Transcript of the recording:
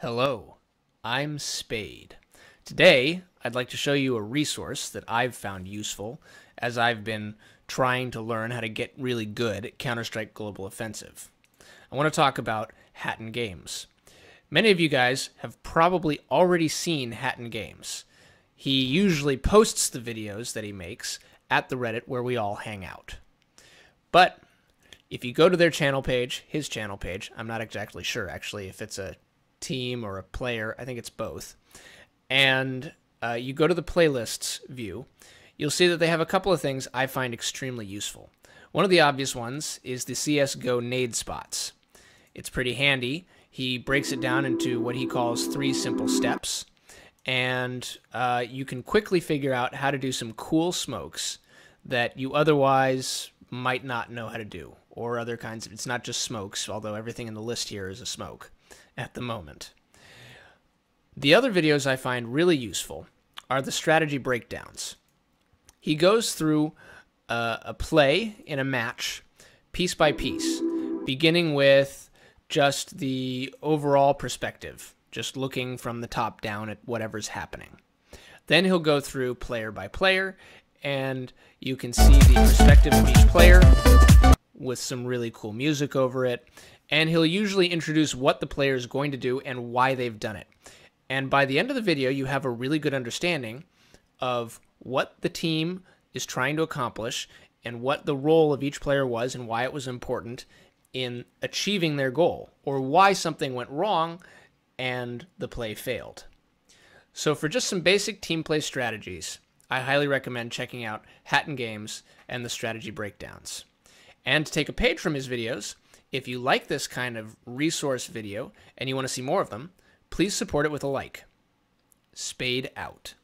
Hello, I'm Spade. Today, I'd like to show you a resource that I've found useful as I've been trying to learn how to get really good at Counter-Strike Global Offensive. I want to talk about Hatton Games. Many of you guys have probably already seen Hatton Games. He usually posts the videos that he makes at the Reddit where we all hang out. But if you go to their channel page, his channel page, I'm not exactly sure actually if it's a team or a player, I think it's both, and uh, you go to the playlists view, you'll see that they have a couple of things I find extremely useful. One of the obvious ones is the CSGO nade spots. It's pretty handy. He breaks it down into what he calls three simple steps, and uh, you can quickly figure out how to do some cool smokes that you otherwise might not know how to do, or other kinds of. It's not just smokes, although everything in the list here is a smoke at the moment. The other videos I find really useful are the strategy breakdowns. He goes through uh, a play in a match piece by piece, beginning with just the overall perspective, just looking from the top down at whatever's happening. Then he'll go through player by player, and you can see the perspective of each player with some really cool music over it. And he'll usually introduce what the player is going to do and why they've done it. And by the end of the video, you have a really good understanding of what the team is trying to accomplish and what the role of each player was and why it was important in achieving their goal or why something went wrong and the play failed. So, for just some basic team play strategies, I highly recommend checking out Hatton Games and the strategy breakdowns. And to take a page from his videos, if you like this kind of resource video and you want to see more of them, please support it with a like. Spade out.